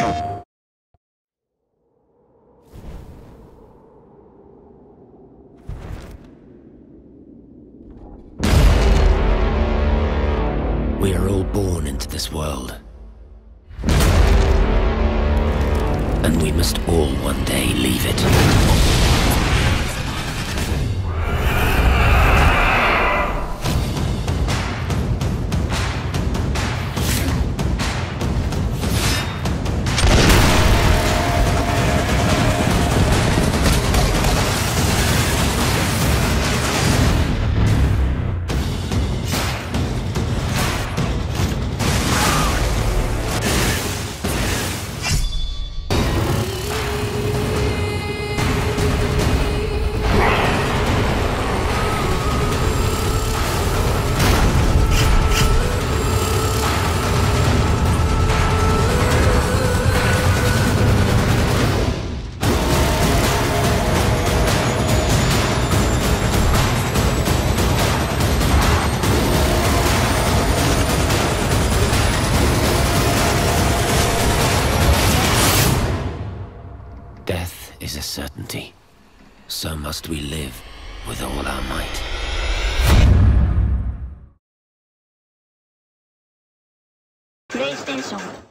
We are all born into this world. And we must all one day leave it. Is a certainty. So must we live with all our might. PlayStation